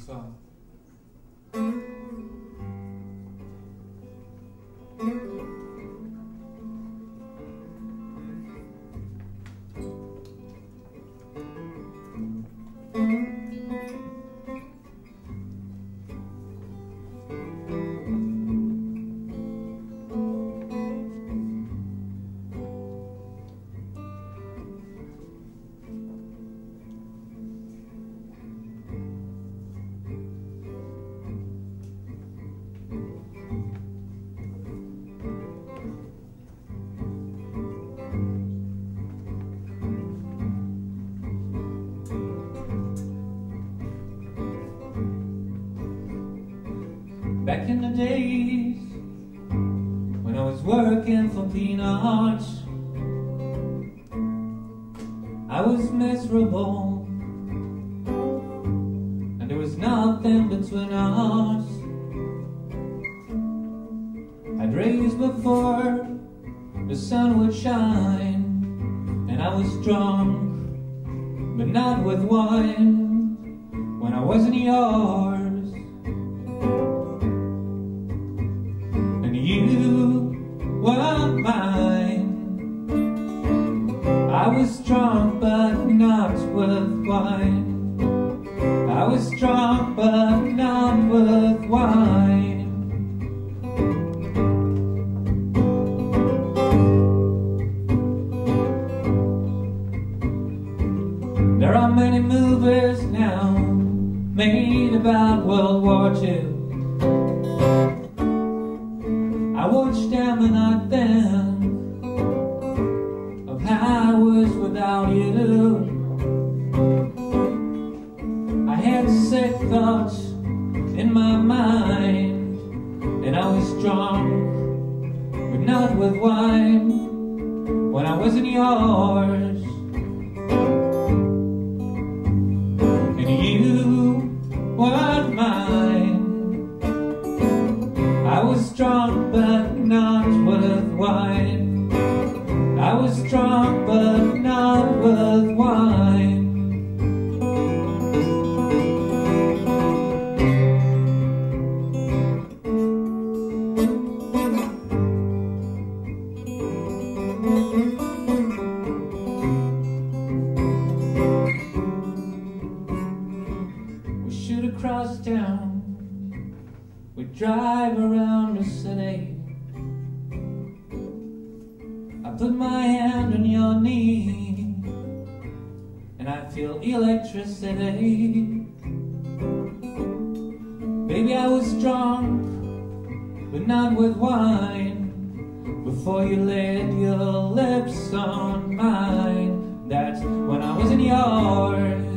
算了 in the days when I was working for peanuts. I was miserable, and there was nothing between us. I'd raised before the sun would shine, and I was drunk, but not with wine. When I was in yours. but not worthwhile. I was drunk, but and I was drunk, but not with wine. When I wasn't yours, before you laid your lips on mine. That's when I was in yours.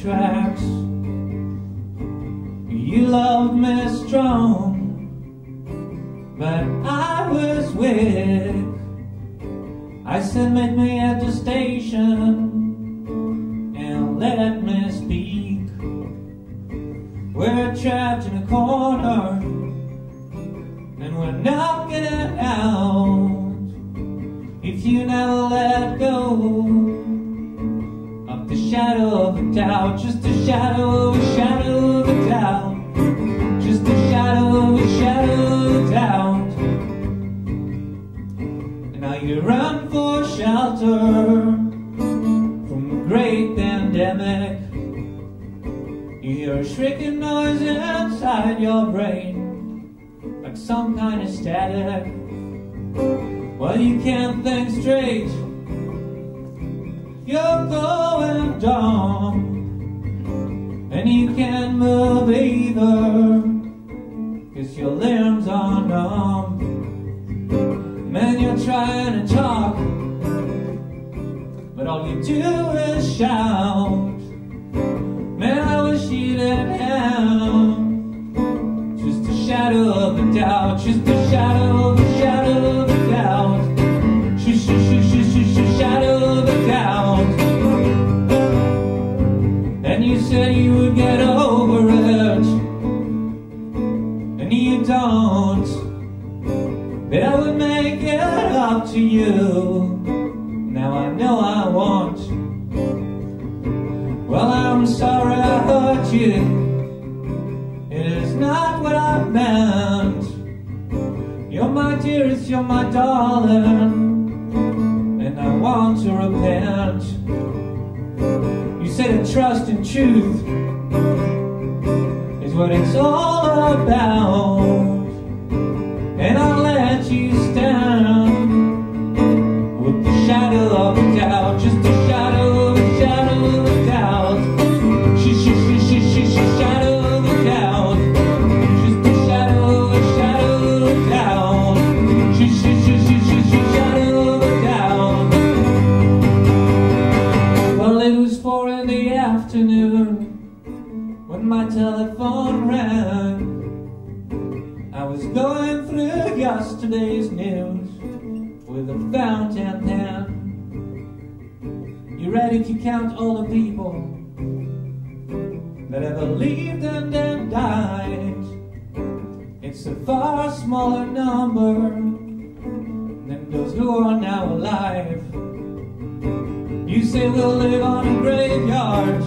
tracks. You run for shelter from the great pandemic. You hear a shrieking noise inside your brain, like some kind of static. Well, you can't think straight. You're going down, and you can't move either, cause your limbs are numb. Man, you're trying to talk, but all you do is shout. Man, I wish you didn't have just a shadow of a doubt, just a shadow of a to you. Now I know I won't. Well, I'm sorry I hurt you. It is not what I meant. You're my dearest, you're my darling, and I want to repent. You say that trust and truth is what it's all about, and I'll let you stand shadow of a doubt, You ready to count all the people that ever lived and then died? It's a far smaller number than those who are now alive. You say we'll live on a graveyard,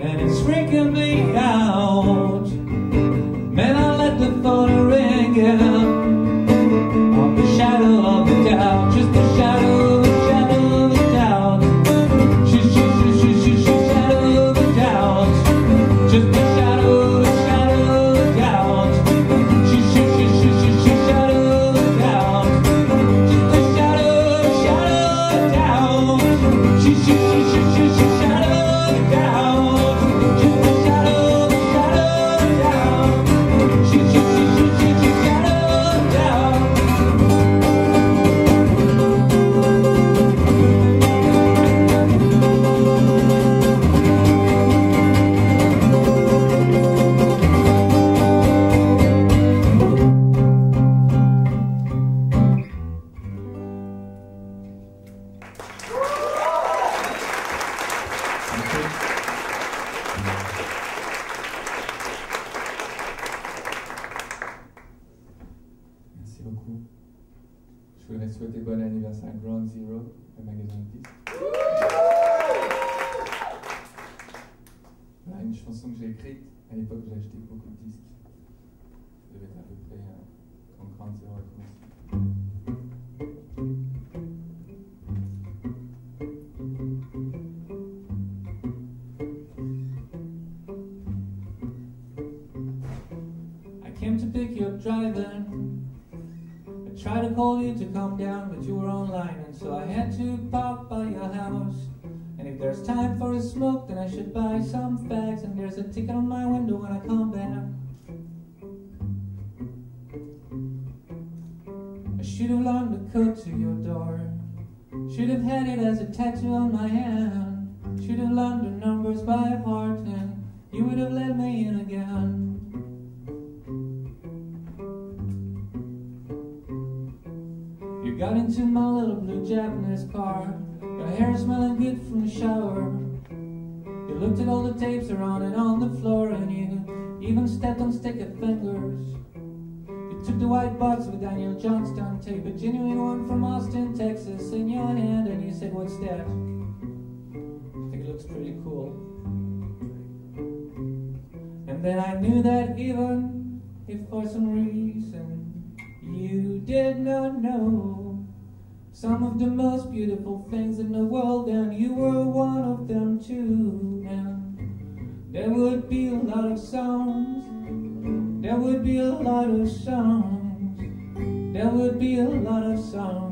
and it's freaking me out. Man, I let the phone ring in so I had to pop by your house. And if there's time for a smoke, then I should buy some fags, and there's a ticket on my window when I come back. I should have learned the code to your door. Should have had it as a tattoo on my hand. Should have learned the numbers by heart, and you would have let me in again. Got into my little blue Japanese car. Your hair smelling good from the shower. You looked at all the tapes around and on the floor, and you even stepped on sticky fingers. You took the white box with Daniel Johnston tape, a genuine one from Austin, Texas, in your hand, and you said, What's that? I think it looks pretty cool. And then I knew that even if for some reason you did not know some of the most beautiful things in the world, and you were one of them too. And there would be a lot of songs there would be a lot of songs. There would be a lot of songs,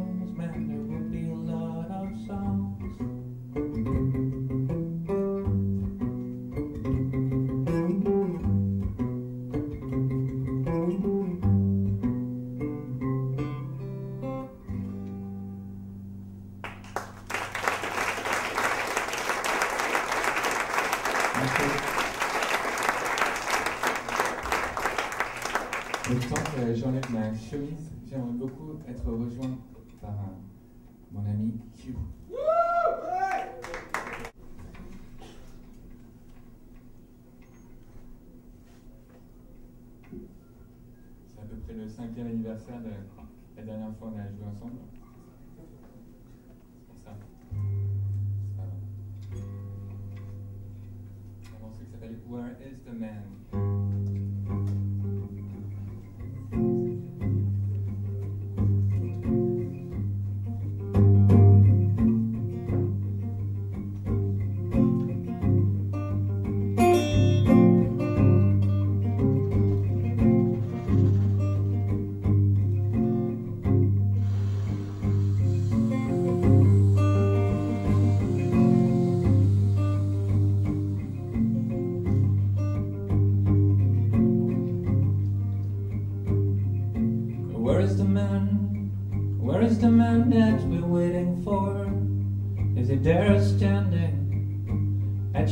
C'est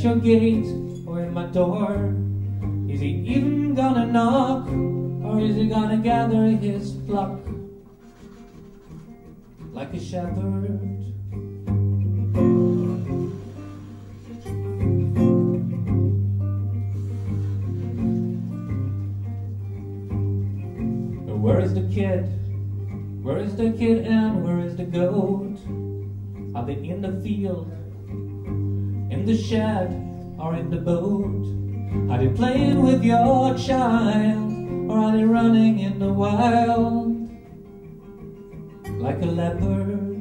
your gate or in my door? Is he even gonna knock or is he gonna gather his flock like a shepherd? Where is the kid? Where is the kid and where is the goat? Are they in the field, in the shed, or in the boat? Are they playing with your child, or are they running in the wild like a leopard?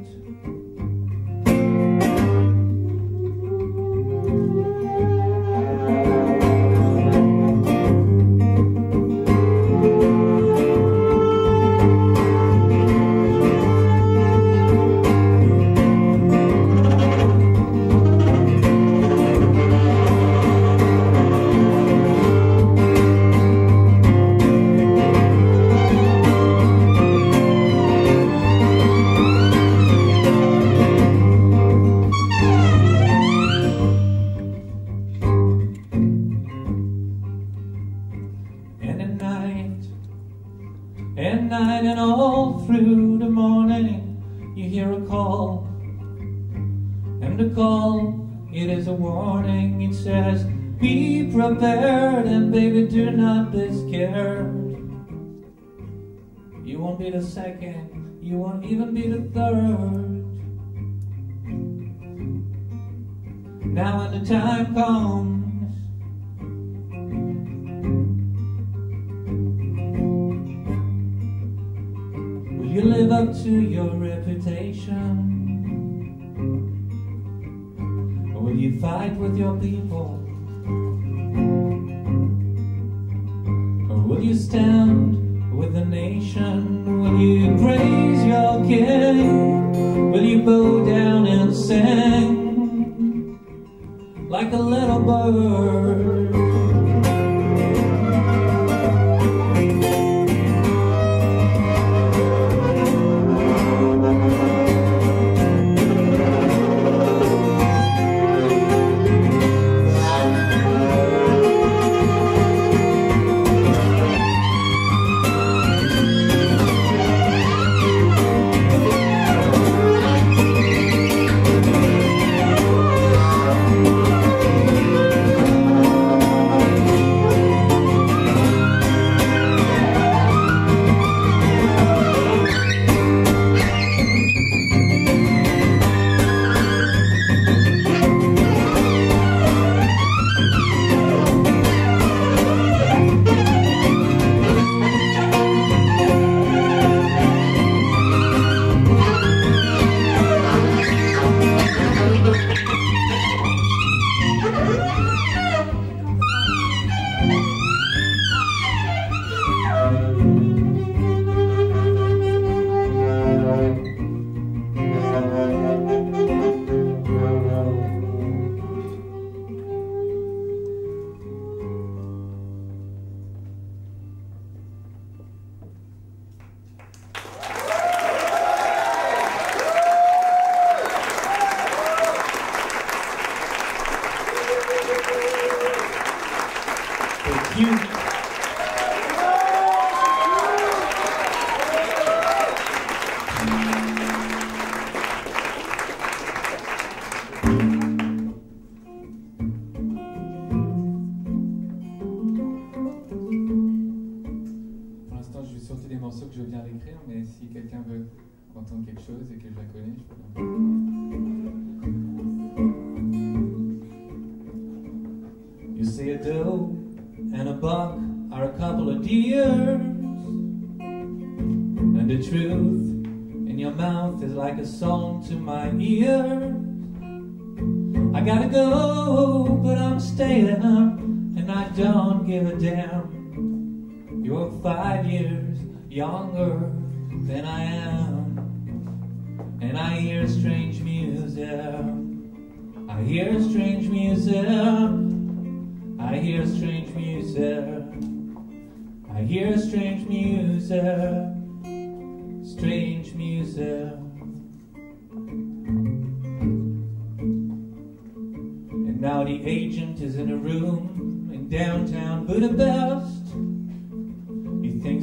And the call, it is a warning. It says, be prepared and baby, do not be scared. You won't be the second, you won't even be the third. Now when the time comes, Will you live up to your reputation? Will you fight with your people? Or will you stand with the nation? Will you praise your king? Will you bow down and sing like a little bird? You're five years younger than I am, and I hear strange music. I hear strange music. I hear strange music. I hear strange music. Strange music. And now the agent is in a room in downtown Budapest.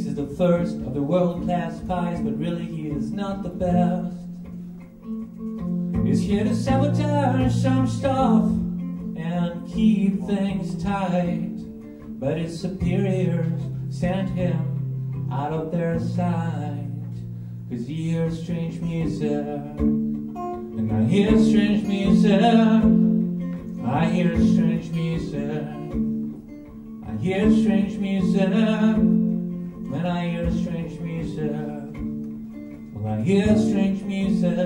Thinks he's the first of the world class spies, but really he is not the best. He's here to sabotage some stuff and keep things tight. But his superiors sent him out of their sight. Cause he hears strange music. And I hear strange music. I hear strange music. I hear strange music. When I hear strange music. Well, I hear strange music.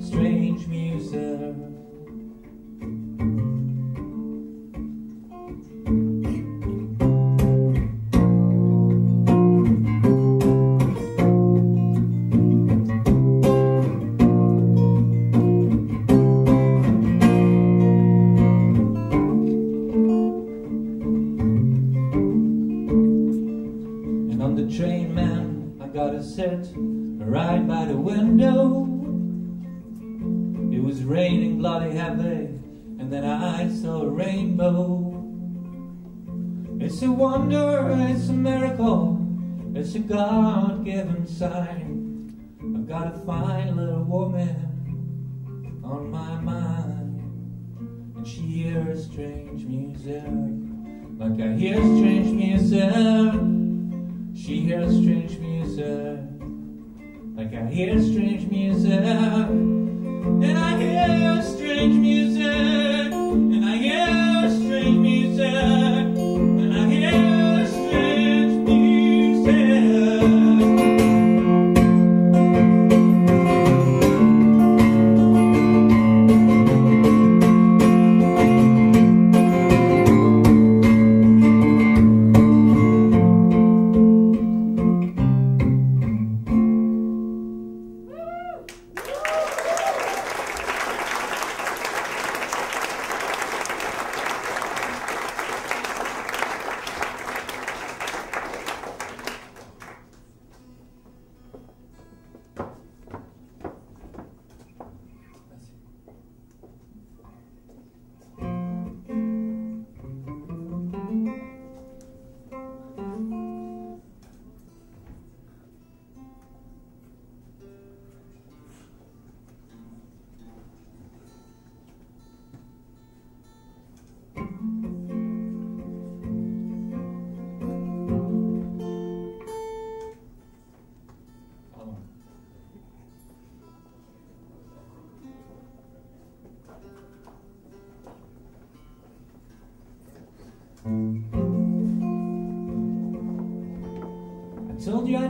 Strange music. I saw a rainbow. It's a wonder, it's a miracle, it's a God given sign. I've got a fine little woman on my mind, and she hears strange music. Like I hear strange music, she hears strange music. Like I hear strange music, and I hear strange music,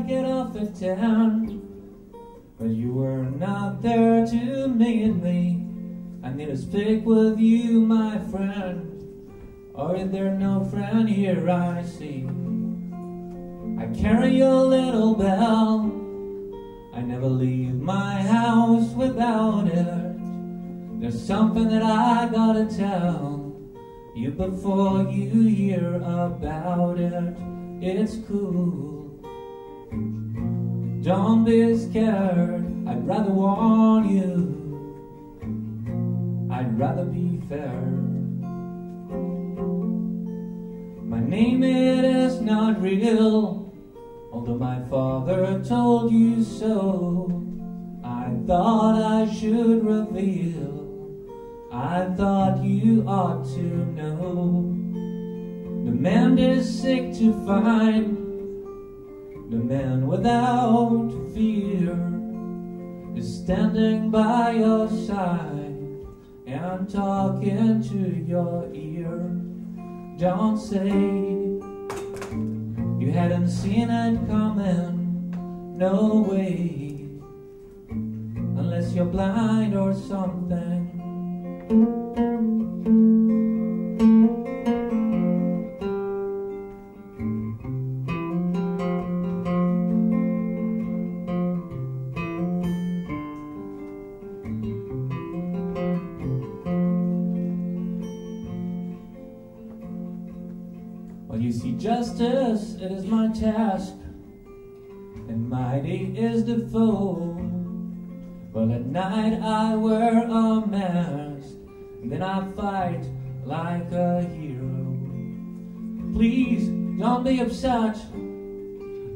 get off at town, but you were not there to meet me. I need to speak with you, my friend. Or is there no friend here I see? I carry your little bell. I never leave my house without it. There's something that I gotta tell you before you hear about it. It's cool. Don't be scared. I'd rather warn you. I'd rather be fair. My name it is not real, although my father told you so. I thought I should reveal. I thought you ought to know. The man is sick to find. The man without fear is standing by your side and talking to your ear. Don't say you hadn't seen it coming. No way, unless you're blind or something. Well, you see, justice, it is my task, and mighty is the foe. Well, at night I wear a mask, and then I fight like a hero. Please don't be upset,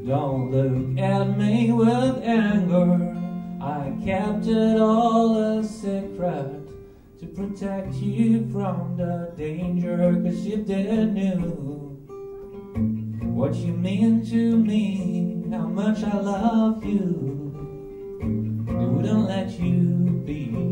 don't look at me with anger. I kept it all a secret to protect you from the danger, cause you didn't know what you mean to me, how much I love you. It wouldn't let you be.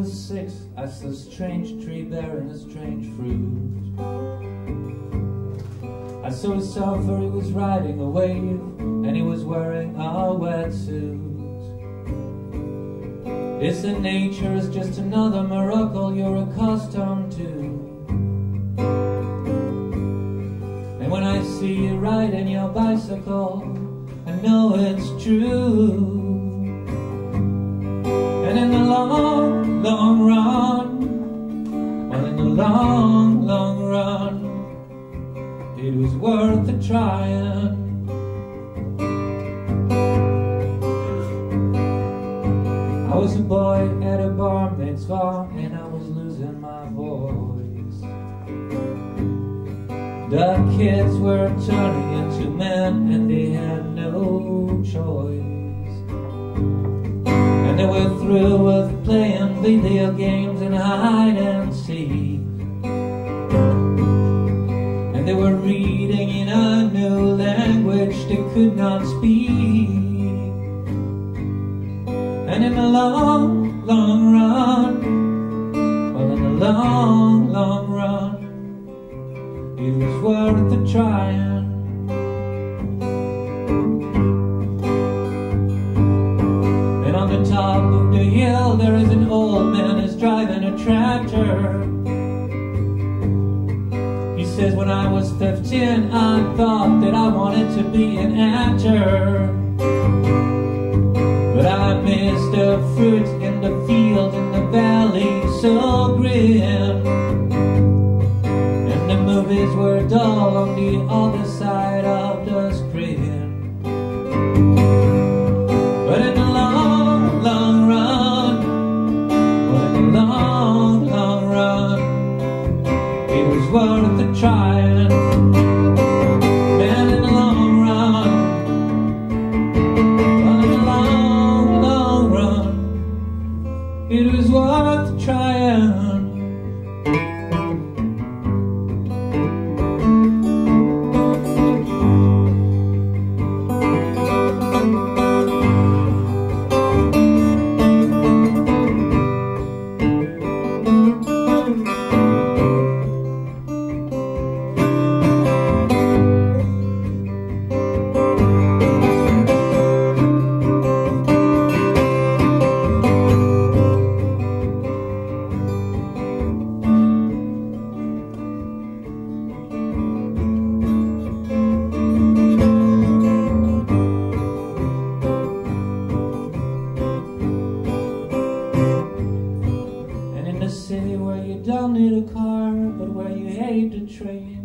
Was six, saw a strange tree bearing a strange fruit. I saw a surfer, he was riding a wave, and he was wearing a wetsuit. It's in nature, it's just another miracle you're accustomed to. And when I see you riding your bicycle, I know it's true. And in the long, long run, well, in the long, long run, it was worth the trying. I was a boy at a bar mitzvah, and I was losing my voice. The kids were turning into men, and they had no choice. They were through with playing video games and hide and seek. And they were reading in a new language they could not speak. And in the long, long run, well, in the long, long run, it was worth the trying. Hill there is an old man who's driving a tractor. He says, when I was 15 I thought that I wanted to be an actor. But I missed the fruit in the field in the valley so grim. And the movies were dull on the other side of the screen. Worth the trying. Where you hate the train.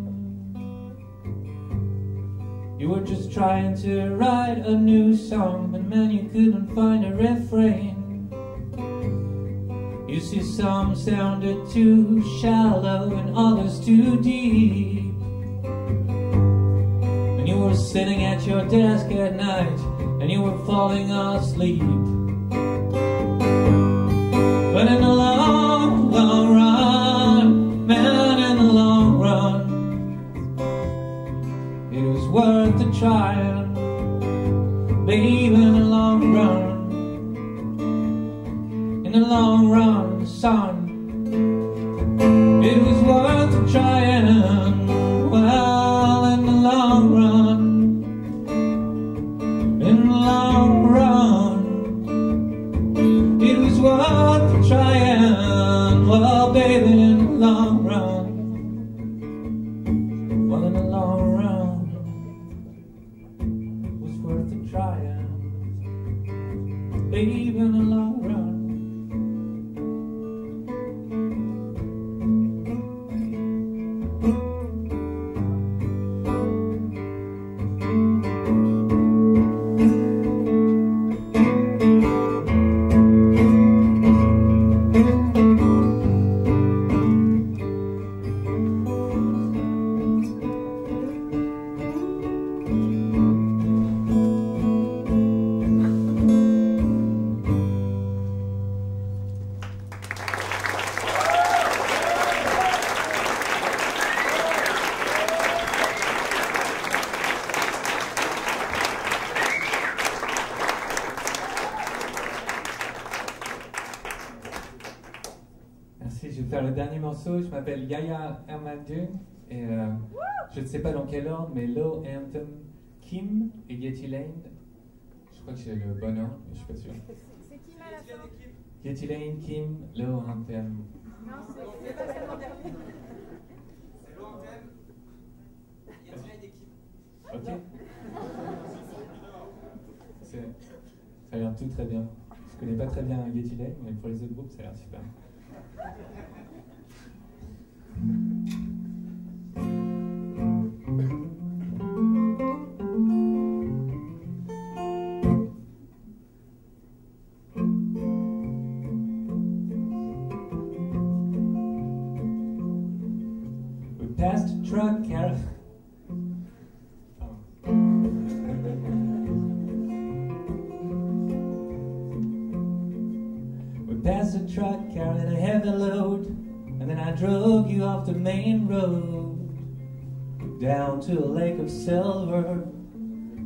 You were just trying to write a new song, but man, you couldn't find a refrain. You see, some sounded too shallow and others too deep. And you were sitting at your desk at night, and you were falling asleep. But in the trying, babe, in the long run. In the long run, son, morceau. Je m'appelle Yaya Hermandu et euh, je ne sais pas dans quel ordre, mais Low Anthem, Kim et Getty Lane. Je crois que c'est le bon ordre, mais je suis pas sûr. C'est qui là à la fin? Getty Lane, Kim, Low Anthem. Non, c'est c'est pas seulement dernier. Ok C'est- Ça a l'air tout très bien. Je connais pas très bien Getty Lane, mais pour les autres groupes, ça a l'air super. We down to a lake of silver.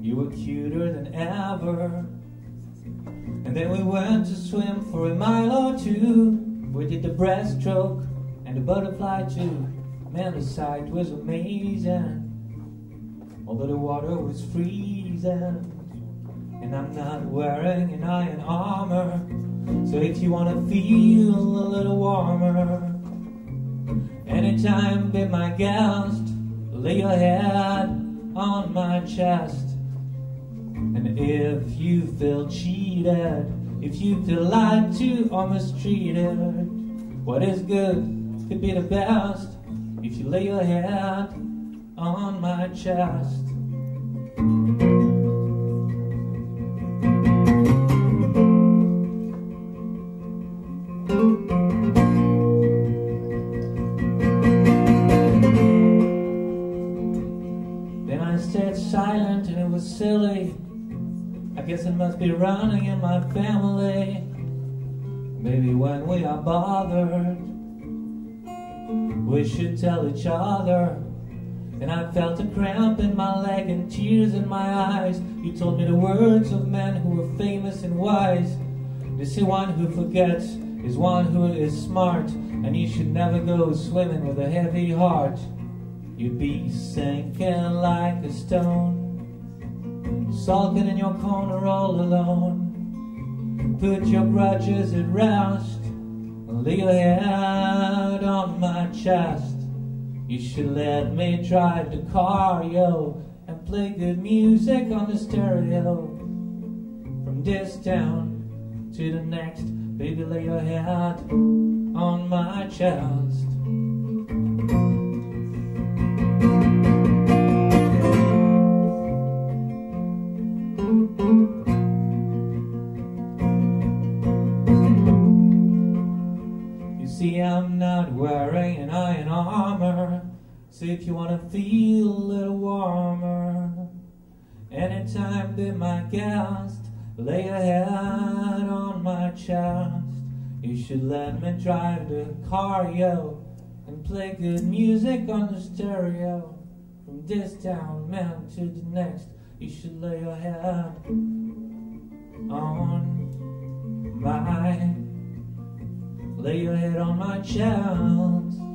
You were cuter than ever. And then we went to swim for a mile or two. We did the breaststroke and the butterfly too. Man, the sight was amazing. Although the water was freezing. And I'm not wearing an iron armor. So if you wanna feel a little warmer, anytime be my guest, lay your head on my chest. And if you feel cheated, if you feel lied to or mistreated, what is good could be the best if you lay your head on my chest. Guess it must be running in my family. Maybe when we are bothered, we should tell each other. And I felt a cramp in my leg and tears in my eyes. You told me the words of men who were famous and wise. They say one who forgets is one who is smart, and you should never go swimming with a heavy heart. You'd be sinking like a stone, sulking in your corner all alone. Put your grudges at rest, lay your head on my chest. You should let me drive the car, yo, and play good music on the stereo. From this town to the next, baby, lay your head on my chest. Armor. So if you wanna feel a little warmer, anytime be my guest, lay your head on my chest. You should let me drive the car, yo, and play good music on the stereo. From this town, man, to the next, you should lay your head on my Lay your head on my chest.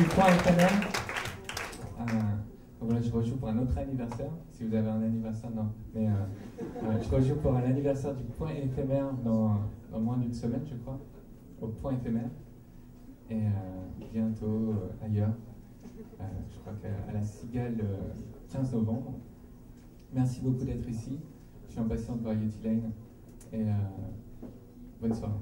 5 ans du point éphémère. Euh, voilà, je rejoue pour un autre anniversaire. Si vous avez un anniversaire, non. Mais euh, euh, je rejoue pour un anniversaire du point éphémère dans, dans moins d'une semaine, je crois, au point éphémère. Et euh, bientôt ailleurs. Je crois qu'à la Cigale, le 15 novembre. Merci beaucoup d'être ici. Je suis impatient de voir Yeti Lane. Et bonne soirée.